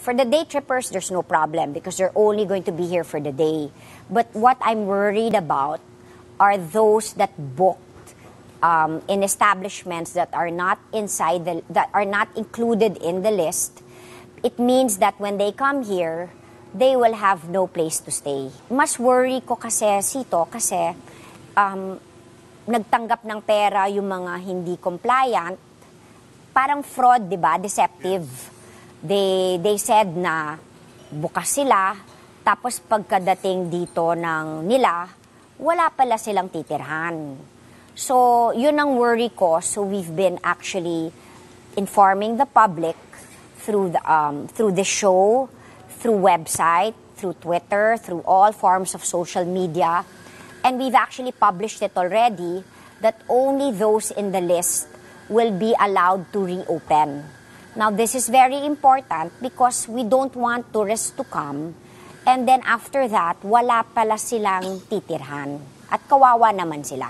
For the day trippers, there's no problem because they're only going to be here for the day. But what I'm worried about are those that booked um, in establishments that are not inside the that are not included in the list. It means that when they come here, they will have no place to stay. Mas worry ko kasi sito kasi um, nagtanggap ng pera yung mga hindi compliant, parang fraud, 'di ba? Deceptive they they said na bukas sila tapos pagkadating dito ng nila wala pala silang titirhan. So, yun ang worry ko. So, we've been actually informing the public through the, um, through the show, through website, through Twitter, through all forms of social media. And we've actually published it already that only those in the list will be allowed to reopen. Now, this is very important because we don't want tourists to come and then after that, wala pala silang titirhan. At kawawa naman sila.